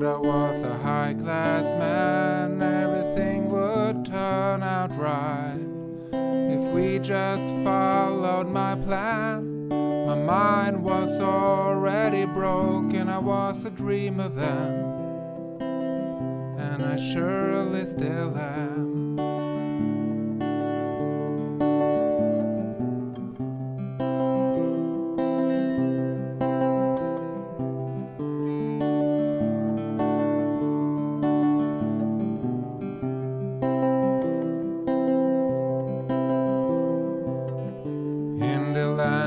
Yoda was a high class man, everything would turn out right. If we just followed my plan, my mind was already broken, I was a dreamer then, and I surely still am.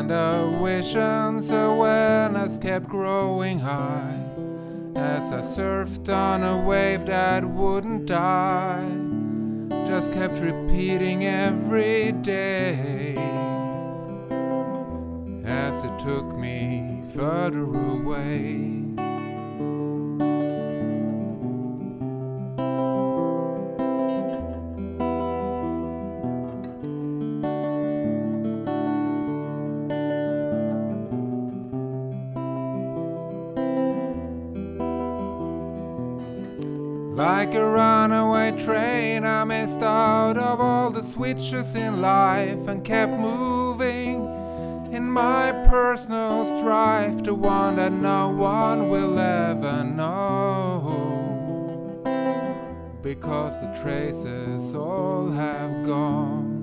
The land of visions, awareness kept growing high as I surfed on a wave that wouldn't die. Just kept repeating every day as it took me further away. Like a runaway train, I missed out of all the switches in life and kept moving in my personal strife, the one that no one will ever know. Because the traces all have gone.